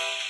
you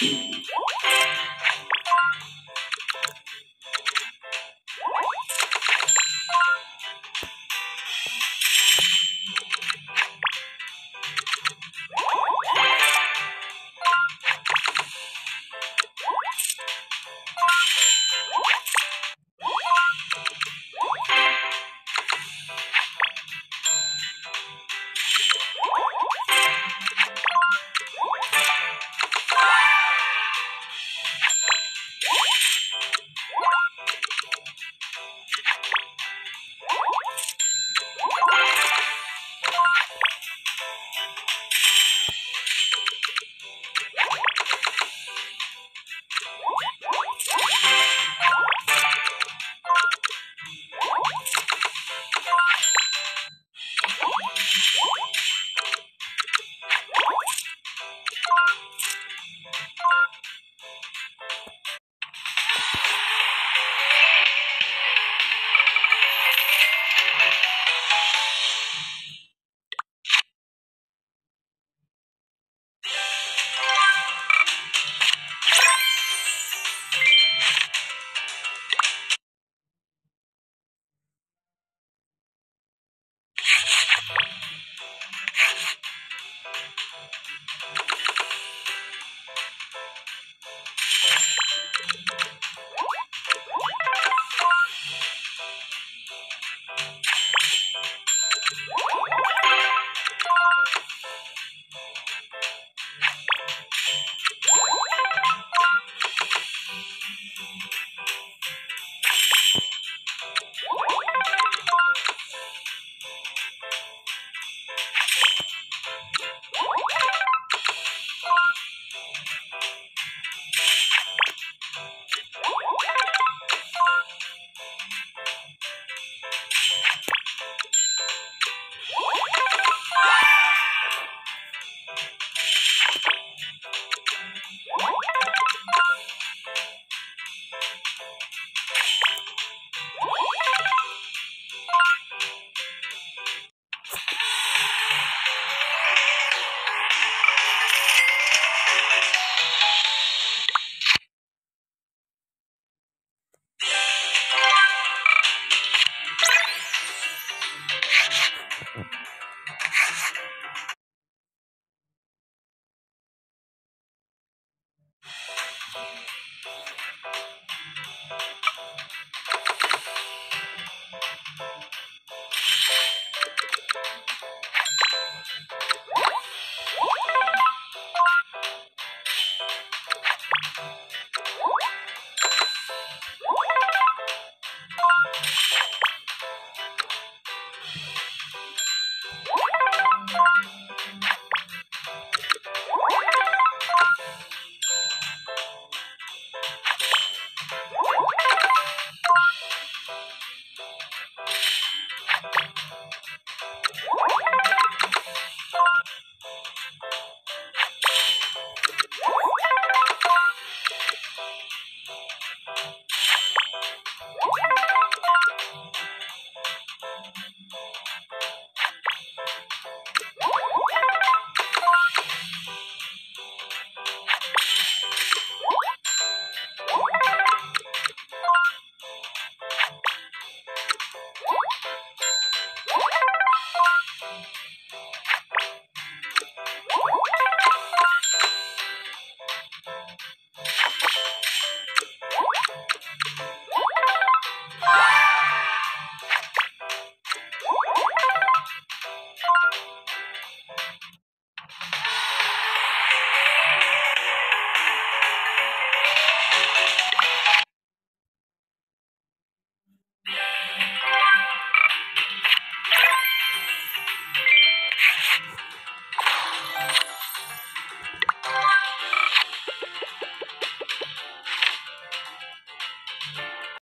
you